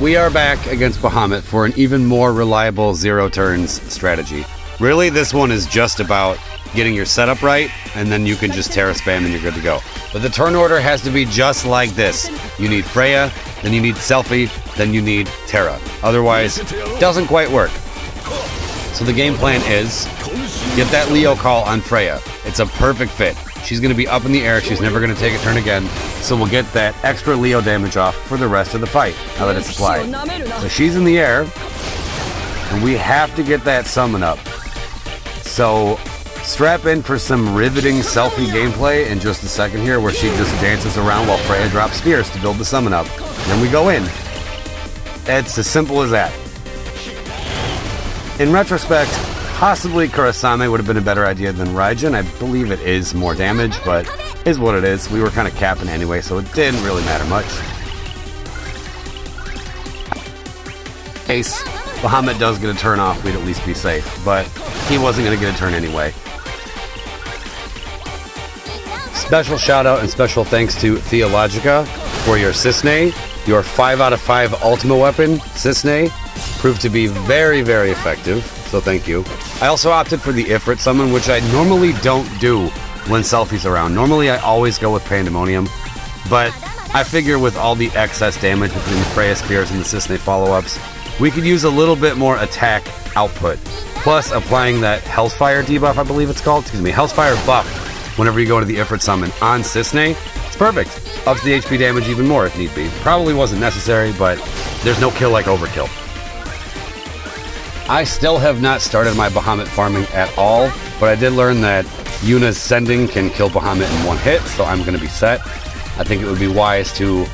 we are back against Bahamut for an even more reliable zero turns strategy. Really, this one is just about getting your setup right, and then you can just Terra spam and you're good to go. But the turn order has to be just like this. You need Freya, then you need Selphie, then you need Terra. Otherwise, it doesn't quite work. So the game plan is get that Leo call on Freya. It's a perfect fit. She's going to be up in the air. She's never going to take a turn again. So we'll get that extra Leo damage off for the rest of the fight, now that it's applied. So she's in the air, and we have to get that summon up. So strap in for some riveting Selphie gameplay in just a second here, where she just dances around while Freya drops spears to build the summon up. Then we go in. It's as simple as that. In retrospect, possibly Kurasame would have been a better idea than Raijin. I believe it is more damage, but is what it is. We were kind of capping anyway, so it didn't really matter much. Case, Bahamut does get a turn off, we'd at least be safe, but he wasn't going to get a turn anyway. Special shout out and special thanks to Theologica for your Cissnei, Your 5 out of 5 Ultima weapon, Cissnei, proved to be very, very effective, so thank you. I also opted for the Ifrit summon, which I normally don't do when Selphie's around. Normally I always go with Pandemonium, but I figure with all the excess damage between the Freya Spears and the Cissnei follow-ups, we could use a little bit more attack output. Plus, applying that Hellfire debuff, I believe it's called, excuse me, Hellfire buff whenever you go into the Ifrit summon on Cissnei, it's perfect. Ups the HP damage even more if need be. Probably wasn't necessary, but there's no kill like overkill. I still have not started my Bahamut farming at all, but I did learn that Yuna's sending can kill Bahamut in one hit, so I'm going to be set. I think it would be wise to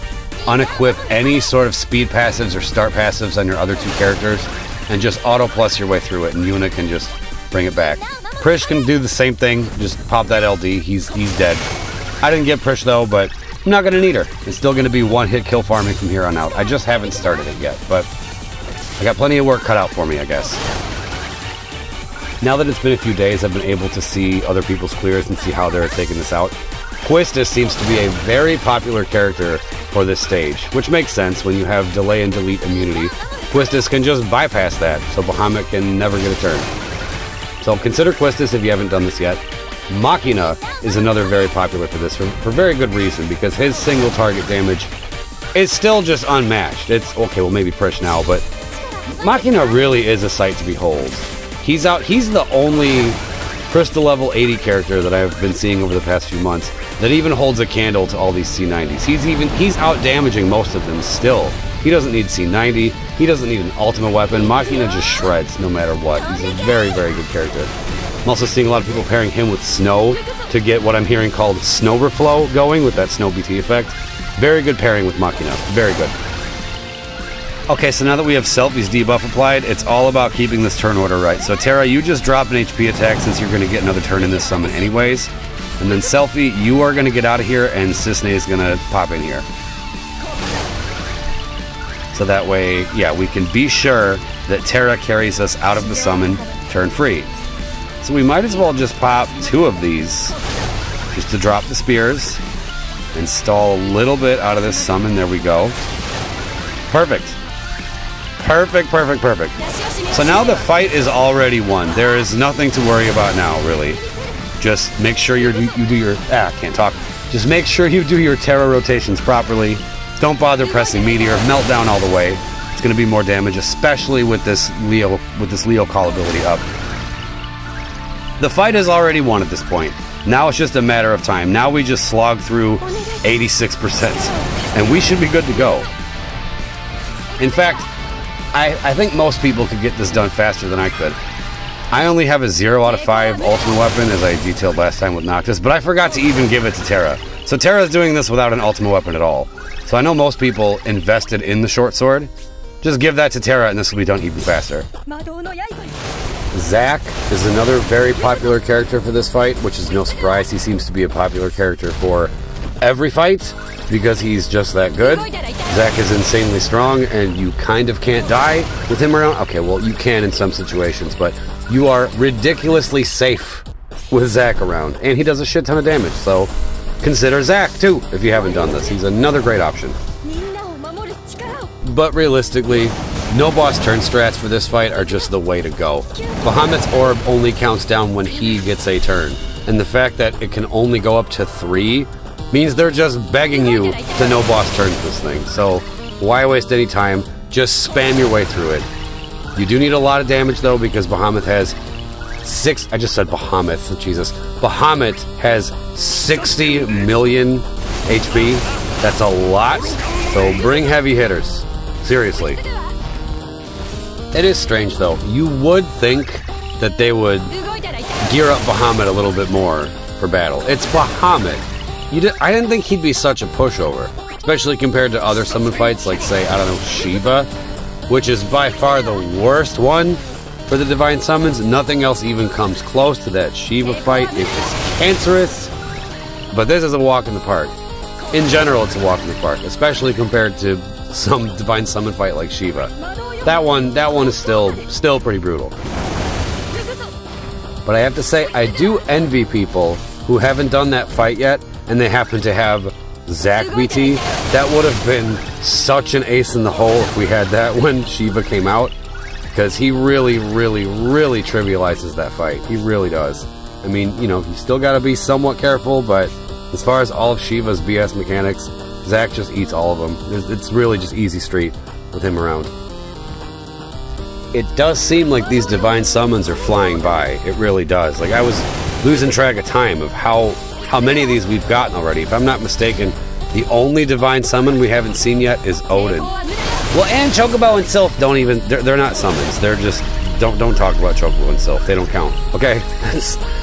unequip any sort of speed passives or start passives on your other two characters and just auto plus your way through it, and Yuna can just bring it back. Prishe can do the same thing, just pop that LD, he's, he's dead. I didn't get Prishe though, but I'm not going to need her. It's still going to be one hit kill farming from here on out. I just haven't started it yet, but I got plenty of work cut out for me, I guess. Now that it's been a few days, I've been able to see other people's clears and see how they're taking this out. Quistis seems to be a very popular character for this stage, which makes sense when you have delay and delete immunity. Quistis can just bypass that, so Bahamut can never get a turn. So consider Quistis if you haven't done this yet. Machina is another very popular for this for, for very good reason because his single target damage is still just unmatched. It's okay, well maybe Prishe now, but Machina really is a sight to behold. He's out. He's the only crystal level 80 character that I've been seeing over the past few months that even holds a candle to all these C90s. He's even he's out damaging most of them still. He doesn't need C90. He doesn't need an ultimate weapon. Machina just shreds no matter what. He's a very very good character. I'm also seeing a lot of people pairing him with Snow to get what I'm hearing called Snow Reflow going with that Snow BT effect. Very good pairing with Machina. Very good. Okay, so now that we have Selphie's debuff applied, it's all about keeping this turn order right. So Terra, you just drop an HP attack since you're going to get another turn in this summon anyways. And then Selphie, you are going to get out of here, and Cissnei is going to pop in here. So that way, yeah, we can be sure that Terra carries us out of the summon turn free. So we might as well just pop two of these just to drop the spears and stall a little bit out of this summon. There we go. Perfect. Perfect, perfect, perfect. So now the fight is already won. There is nothing to worry about now, really. Just make sure you you do your ah can't talk. Just make sure you do your Terra rotations properly. Don't bother pressing Meteor. Meltdown all the way. It's going to be more damage, especially with this Leo with this Leo call ability up. The fight is already won at this point. Now it's just a matter of time. Now we just slog through 86%, and we should be good to go. In fact, I, I think most people could get this done faster than I could. I only have a 0 out of 5 ultimate weapon, as I detailed last time with Noctis, but I forgot to even give it to Terra. So Terra's doing this without an ultimate weapon at all. So I know most people invested in the short sword. Just give that to Terra and this will be done even faster. Zack is another very popular character for this fight, which is no surprise. He seems to be a popular character for every fight because he's just that good. Zack is insanely strong, and you kind of can't die with him around. Okay, well, you can in some situations, but you are ridiculously safe with Zack around, and he does a shit ton of damage, so consider Zack too if you haven't done this. He's another great option. but realistically, no boss turn strats for this fight are just the way to go. Bahamut's orb only counts down when he gets a turn, and the fact that it can only go up to three means they're just begging you to no boss turns this thing. So why waste any time? Just spam your way through it. You do need a lot of damage though because Bahamut has six. I just said Bahamut. Jesus, Bahamut has 60 million HP. That's a lot. So bring heavy hitters. Seriously. It is strange though. You would think that they would gear up Bahamut a little bit more for battle. It's Bahamut. You did, I didn't think he'd be such a pushover, especially compared to other summon fights like, say, I don't know, Shiva, which is by far the worst one for the Divine Summons. Nothing else even comes close to that Shiva fight. It is cancerous, but this is a walk in the park. In general, it's a walk in the park, especially compared to some Divine Summon fight like Shiva. That one, that one is still, still pretty brutal. But I have to say, I do envy people who haven't done that fight yet, and they happen to have Zack BT. That would have been such an ace in the hole if we had that when Shiva came out, because he really, really, really trivializes that fight. He really does. I mean, you know, you still got to be somewhat careful, but as far as all of Shiva's BS mechanics, Zack just eats all of them. It's really just easy street with him around it does seem like these divine summons are flying by. It really does. Like I was losing track of time of how how many of these we've gotten already. If I'm not mistaken, the only divine summon we haven't seen yet is Odin. Well, and Chocobo and Sylph don't even they're, they're not summons. They're just don't don't talk about Chocobo and Sylph. They don't count. Okay?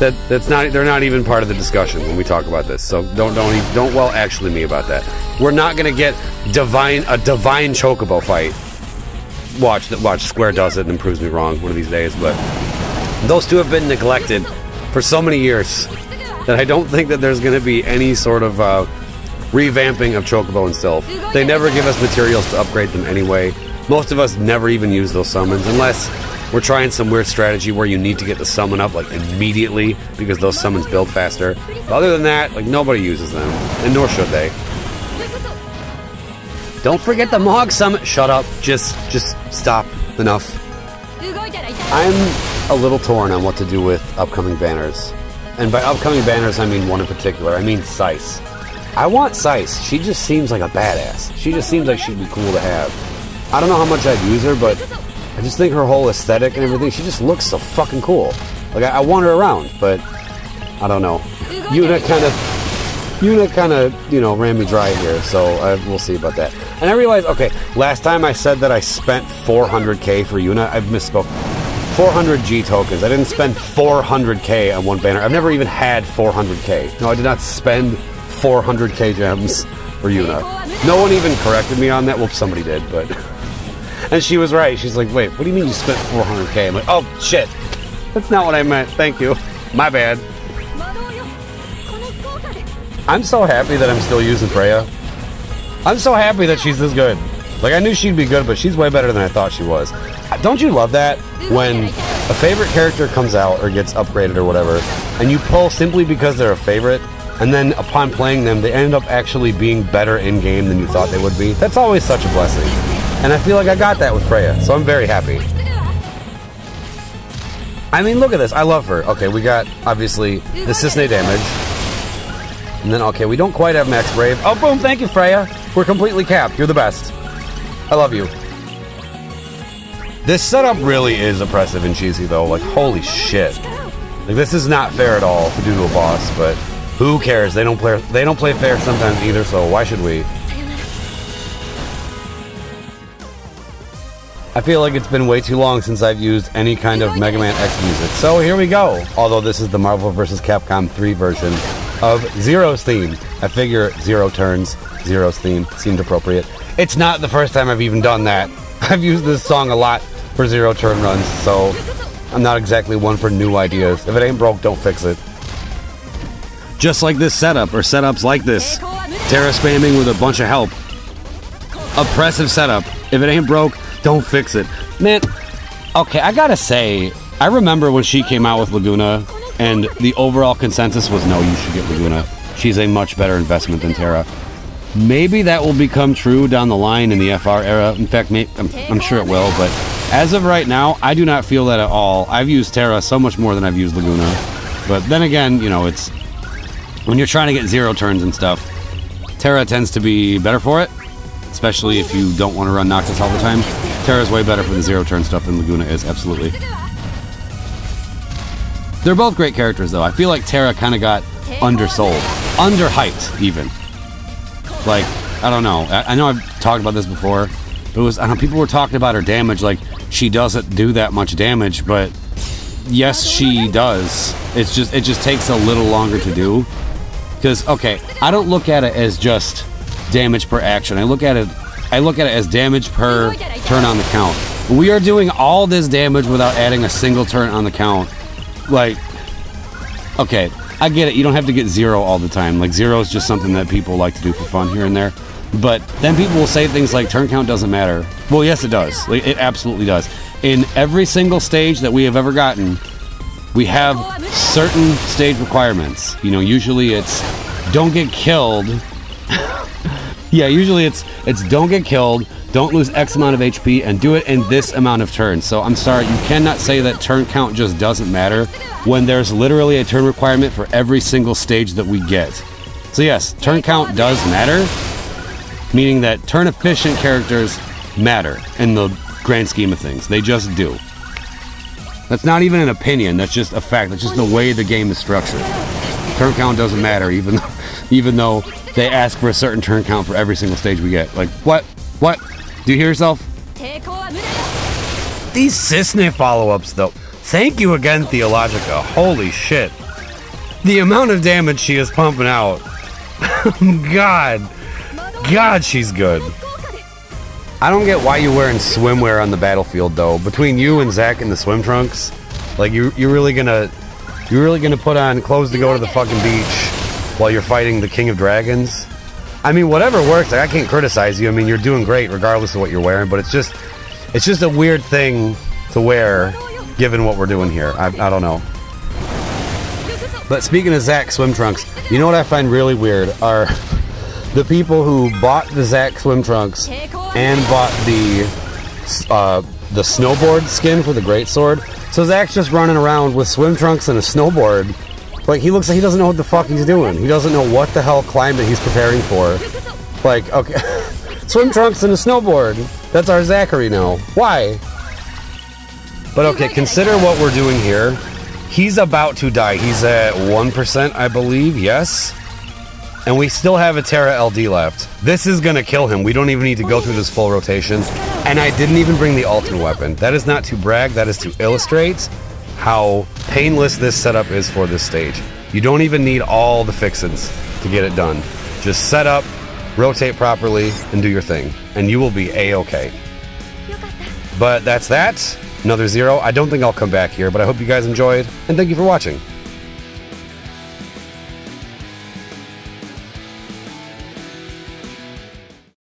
That that's not they're not even part of the discussion when we talk about this. So don't don't don't well actually me about that. We're not going to get divine a divine Chocobo fight watch that watch Square does it and proves me wrong one of these days. But those two have been neglected for so many years that I don't think that there's going to be any sort of uh, revamping of Chocobo Sylph. They never give us materials to upgrade them anyway. Most of us never even use those summons unless we're trying some weird strategy where you need to get the summon up like immediately because those summons build faster. But other than that, like nobody uses them, and nor should they. Don't forget the Mog Summit. Shut up. Just, just stop. Enough. I'm a little torn on what to do with upcoming banners. And by upcoming banners, I mean one in particular. I mean Sice. I want Sice. She just seems like a badass. She just seems like she'd be cool to have. I don't know how much I'd use her, but I just think her whole aesthetic and everything, she just looks so fucking cool. Like, I, I want her around, but I don't know. Yuna kind of Yuna kind of, you know, ran me dry here, so uh, we'll see about that. And I realized, okay, last time I said that I spent 400k for Yuna, I misspoke. 400 G tokens. I didn't spend 400k on one banner. I've never even had 400k. No, I did not spend 400k gems for Yuna. No one even corrected me on that. Well, somebody did, but... and she was right. She's like, wait, what do you mean you spent 400k? I'm like, oh, shit. That's not what I meant. Thank you. My bad. I'm so happy that I'm still using Freya. I'm so happy that she's this good. Like, I knew she'd be good, but she's way better than I thought she was. Don't you love that? When a favorite character comes out or gets upgraded or whatever, and you pull simply because they're a favorite, and then upon playing them, they end up actually being better in game than you thought they would be. That's always such a blessing. And I feel like I got that with Freya, so I'm very happy. I mean, look at this. I love her. Okay, we got, obviously, the Cissnei damage. And then, okay, we don't quite have Max Brave. Oh, boom, thank you, Freya. We're completely capped. You're the best. I love you. This setup really is oppressive and cheesy, though. Like, holy shit. Like, this is not fair at all to do to a boss, but who cares? They don't play, they don't play fair sometimes either, so why should we? I feel like it's been way too long since I've used any kind of Mega Man X music. So here we go. Although this is the Marvel vs. Capcom 3 version of Zero's theme. I figure Zero turns, Zero's theme seemed appropriate. It's not the first time I've even done that. I've used this song a lot for Zero turn runs, so I'm not exactly one for new ideas. If it ain't broke, don't fix it. Just like this setup, or setups like this. Terra spamming with a bunch of help. Oppressive setup. If it ain't broke, don't fix it. Man, okay, I gotta say, I remember when she came out with Laguna, and the overall consensus was no, you should get Laguna. She's a much better investment than Terra. Maybe that will become true down the line in the FR era. In fact, I'm, I'm sure it will, but as of right now, I do not feel that at all. I've used Terra so much more than I've used Laguna. But then again, you know, it's when you're trying to get zero turns and stuff, Terra tends to be better for it, especially if you don't want to run Noctis all the time. Terra is way better for the zero turn stuff than Laguna is, absolutely. They're both great characters, though. I feel like Terra kind of got undersold, underhyped, even. Like, I don't know. I, I know I've talked about this before. But it was, I don't know, people were talking about her damage, like, she doesn't do that much damage, but yes, she does. It's just, it just takes a little longer to do. Because, okay, I don't look at it as just damage per action. I look at it, I look at it as damage per turn on the count. We are doing all this damage without adding a single turn on the count. Like, okay, I get it. You don't have to get zero all the time. Like zero is just something that people like to do for fun here and there. But then people will say things like turn count doesn't matter. Well, yes, it does. Like, it absolutely does. In every single stage that we have ever gotten, we have certain stage requirements. You know, usually it's don't get killed. yeah, usually it's it's don't get killed, don't lose X amount of HP, and do it in this amount of turns. So I'm sorry, you cannot say that turn count just doesn't matter when there's literally a turn requirement for every single stage that we get. So yes, turn count does matter, meaning that turn efficient characters matter in the grand scheme of things. They just do. That's not even an opinion, that's just a fact. That's just the way the game is structured. Turn count doesn't matter, even though, even though they ask for a certain turn count for every single stage we get. Like, what? What? Do you hear yourself? These Cissnei follow-ups, though. Thank you again, Theologica. Holy shit. The amount of damage she is pumping out. God. God, she's good. I don't get why you're wearing swimwear on the battlefield, though. Between you and Zack in the swim trunks, like you, you're really gonna, you're really gonna put on clothes to go to the fucking beach while you're fighting the King of Dragons. I mean, whatever works. Like, I can't criticize you. I mean, you're doing great regardless of what you're wearing. But it's just, it's just a weird thing to wear, given what we're doing here. I, I don't know. But speaking of Zack swim trunks, you know what I find really weird are the people who bought the Zack swim trunks and bought the uh, the snowboard skin for the great sword. So Zack's just running around with swim trunks and a snowboard. Like he looks like he doesn't know what the fuck he's doing. He doesn't know what the hell climate he's preparing for. Like, okay, swim trunks and a snowboard. That's our Zachary now. Why? But okay, consider what we're doing here. He's about to die. He's at 1%, I believe. Yes. And we still have a Terra LD left. This is gonna kill him. We don't even need to go through this full rotation. And I didn't even bring the ultimate weapon. That is not to brag, that is to illustrate how painless this setup is for this stage. You don't even need all the fixins to get it done. Just set up, rotate properly, and do your thing. And you will be a-okay. But that's that. Another zero. I don't think I'll come back here, but I hope you guys enjoyed, and thank you for watching.